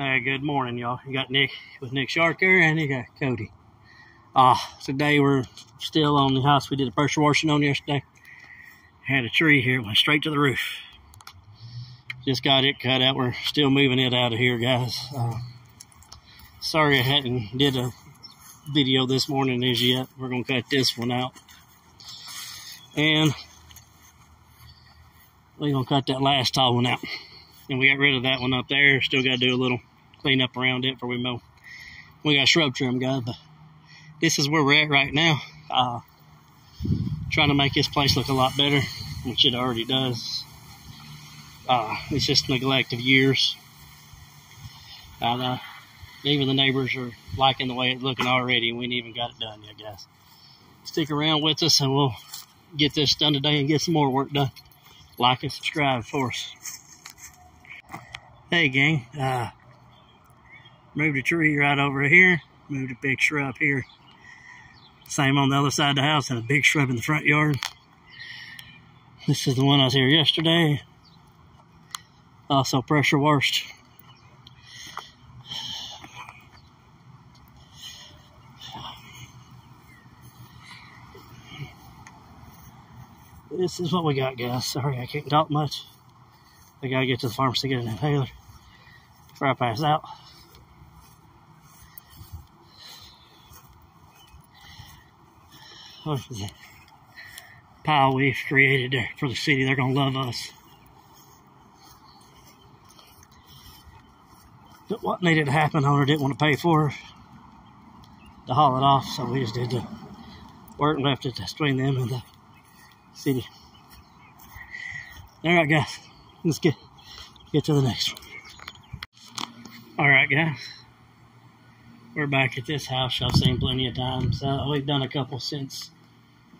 Uh, good morning, y'all. You got Nick with Nick's Yard Care here, and you got Cody. Uh, today we're still on the house we did a pressure washing on yesterday. Had a tree here, went straight to the roof. Just got it cut out. We're still moving it out of here, guys. Uh, sorry I hadn't did a video this morning as yet. We're gonna cut this one out. And we're gonna cut that last tall one out. And we got rid of that one up there. Still got to do a little cleanup around it before we mow. We got shrub trim, guys, but this is where we're at right now. Uh, trying to make this place look a lot better, which it already does. Uh, it's just neglect of years. And uh, even the neighbors are liking the way it's looking already, and we ain't even got it done yet, guys. Stick around with us, and we'll get this done today and get some more work done. Like and subscribe for us. Hey gang, uh, moved a tree right over here, moved a big shrub here. Same on the other side of the house and a big shrub in the front yard. This is the one I was here yesterday. Also pressure washed. This is what we got, guys. Sorry, I can't talk much. I gotta get to the pharmacy to get an inhaler before I pass out. What is it? Pile we've created for the city. They're gonna love us. But what needed to happen, owner didn't want to pay for to haul it off, so we just did the work and left it between them and the city. All right, guys, let's get get to the next one. All right, guys. We're back at this house y'all seen plenty of times. Uh, we've done a couple since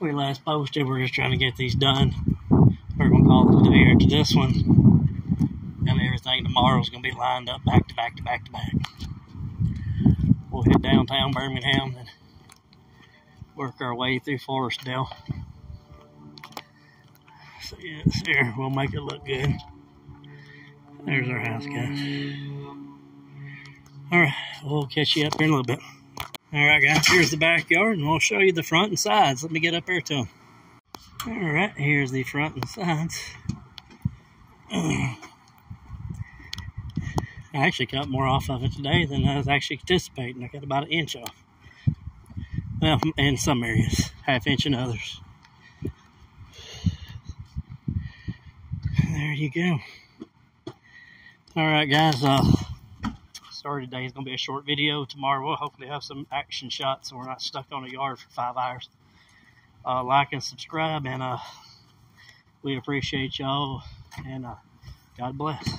we last posted. We're just trying to get these done. We're going to call it a after this one. And everything tomorrow's going to be lined up back to back to back to back. We'll hit downtown Birmingham and work our way through Forestdale. Yes, here, we'll make it look good. There's our house, guys. All right, we'll catch you up here in a little bit. All right, guys, here's the backyard, and we'll show you the front and sides. Let me get up there to them. All right, here's the front and sides. I actually cut more off of it today than I was actually anticipating. I got about an inch off. Well, in some areas, half inch in others. There you go. All right, guys. Uh, sorry today is going to be a short video. Tomorrow we'll hopefully have some action shots so we're not stuck on a yard for five hours. Uh, like and subscribe, and uh, we appreciate y'all, and uh, God bless.